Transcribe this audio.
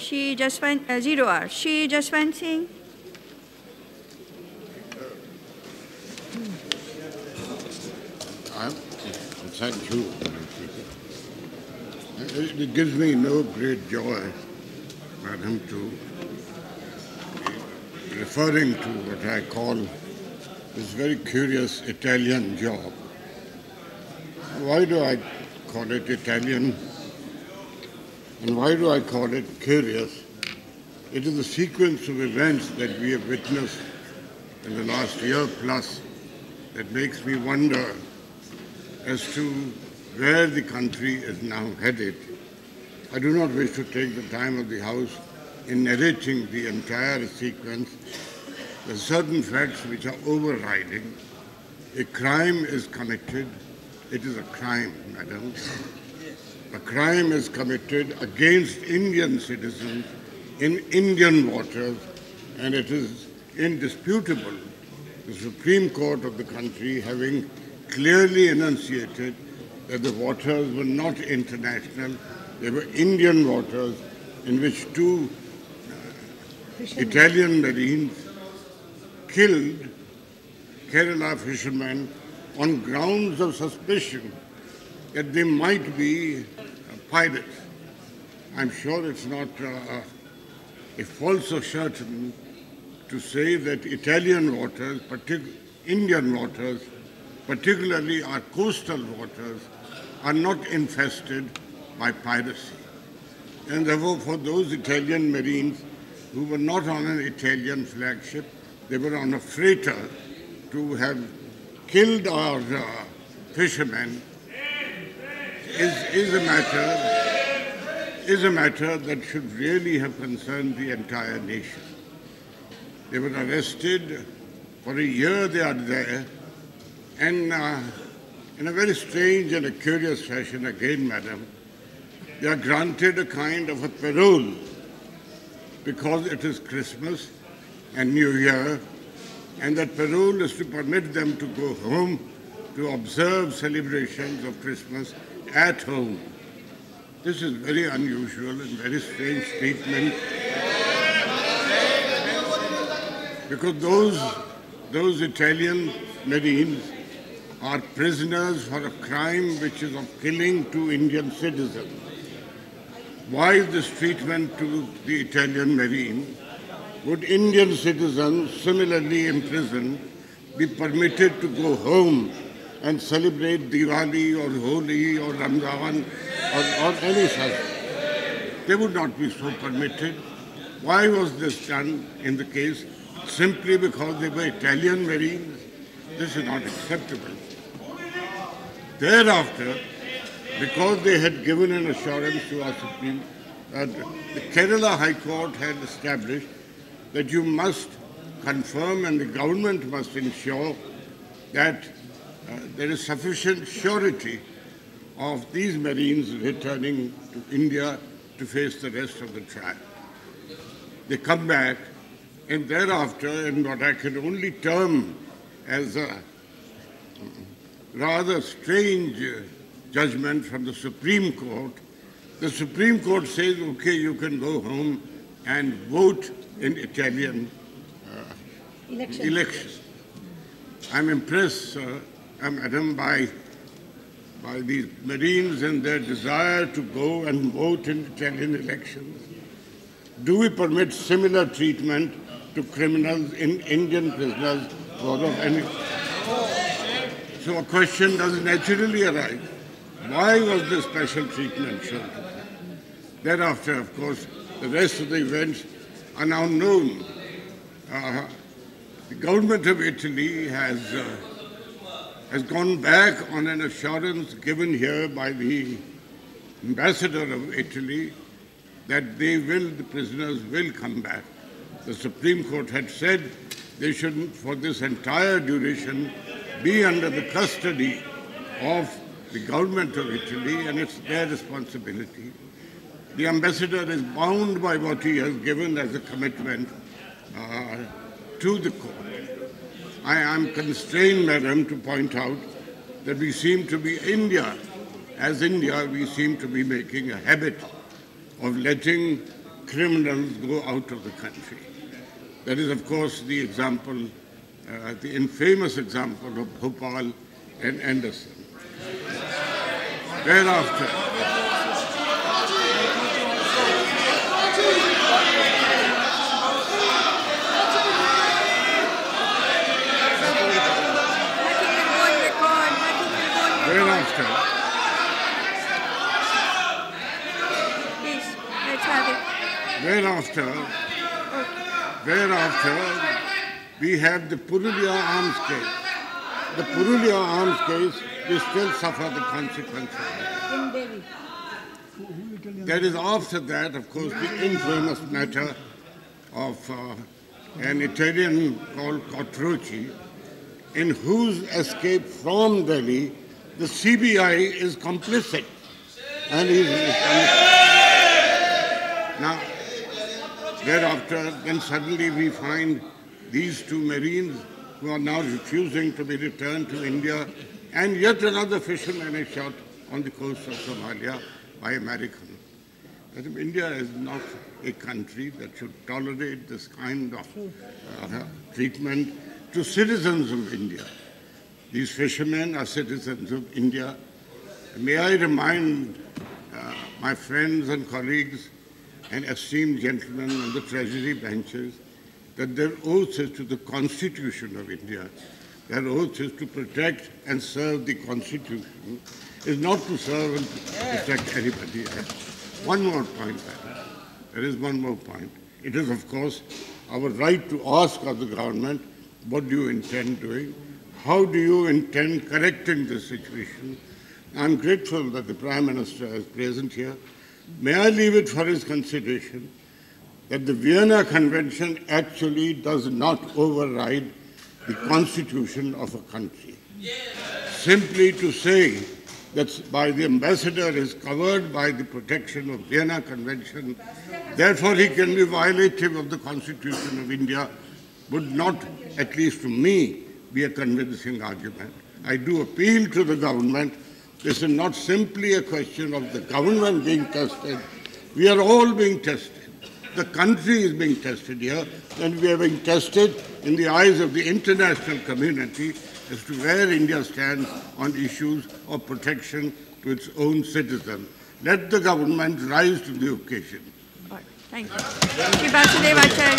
Shri Jaswant, uh, zero hour. Shri Jaswant Singh. I'm, thank you. It it gives me no great joy, Madam, to referring to what I call this very curious Italian job. Why do I call it Italian? And why do I call it curious? It is a sequence of events that we have witnessed in the last year plus that makes me wonder as to where the country is now headed. I do not wish to take the time of the House in narrating the entire sequence. There are certain facts which are overriding. A crime is committed. It is a crime, madam. A crime is committed against Indian citizens in Indian waters, and it is indisputable. The Supreme Court of the country having clearly enunciated that the waters were not international, they were Indian waters in which two uh, Italian marines killed Kerala fishermen on grounds of suspicion that they might be pirates. I'm sure it's not uh, a false assertion to say that Italian waters, partic- Indian waters, particularly our coastal waters, are not infested by piracy. And therefore, for those Italian marines who were not on an Italian flagship, they were on a freighter to have killed our uh, fishermen is, is a matter is a matter that should really have concerned the entire nation. They were arrested for a year. They are there, and uh, in a very strange and a curious fashion, again, madam, they are granted a kind of a parole because it is Christmas and New Year, and that parole is to permit them to go home to observe celebrations of Christmas at home. This is very unusual and very strange treatment because those, those Italian Marines are prisoners for a crime which is of killing two Indian citizens. Why is this treatment to the Italian Marine? Would Indian citizens similarly imprisoned be permitted to go home and celebrate Diwali or Holi or Ramadan or, or any such? They would not be so permitted. Why was this done in the case? Simply because they were Italian Marines? This is not acceptable. Thereafter, because they had given an assurance to our Supreme, uh, the Kerala High Court had established that you must confirm and the government must ensure that there is sufficient surety of these Marines returning to India to face the rest of the trial. They come back, and thereafter, in what I can only term as a rather strange judgment from the Supreme Court, the Supreme Court says, okay, you can go home and vote in Italian uh, Election. election. I'm impressed, sir, Madam, by, by these Marines and their desire to go and vote in Italian elections. Do we permit similar treatment to criminals in Indian prisoners or of any? So a question does naturally arise. Why was this special treatment shown? Thereafter, of course, the rest of the events are now known. Uh, the government of Italy has, uh, has gone back on an assurance given here by the ambassador of Italy that they will, the prisoners will come back. The Supreme Court had said they should, for this entire duration, be under the custody of the government of Italy, and it's their responsibility. The ambassador is bound by what he has given as a commitment uh, to the court. I am constrained, madam, to point out that we seem to be India. As India, we seem to be making a habit of letting criminals go out of the country. That is, of course, the example, uh, the infamous example of Bhopal and Anderson. Thereafter, Nothing will go on record. Nothing will go on record. thereafter, Please, let's have it. thereafter, thereafter, we have the Purulia arms case. The Purulia arms case, we still suffer the consequences. in Delhi. There is after that, of course, the infamous matter of uh, an Italian called Quattrocchi, in whose escape from Delhi the CBI is complicit. And now, thereafter, then suddenly we find these two Marines who are now refusing to be returned to India, and yet another fisherman is shot on the coast of Somalia by Americans. India is not a country that should tolerate this kind of uh, treatment to citizens of India. These fishermen are citizens of India. May I remind uh, my friends and colleagues and esteemed gentlemen on the Treasury benches that their oath is to the Constitution of India. Their oath is to protect and serve the Constitution, is not to serve and protect anybody else. One more point. There is one more point. It is, of course, our right to ask of the government, what do you intend doing? How do you intend correcting the situation? I'm grateful that the Prime Minister is present here. May I leave it for his consideration that the Vienna Convention actually does not override the constitution of a country. Simply to say that by the ambassador is covered by the protection of Vienna Convention, therefore he can be violative of the constitution of India would not, at least to me, be a convincing argument. I do appeal to the government. This is not simply a question of the government being tested. We are all being tested. The country is being tested here, and we are being tested in the eyes of the international community as to where India stands on issues of protection to its own citizens. Let the government rise to the occasion. Thank you. Thank you, Basudeb Acharia.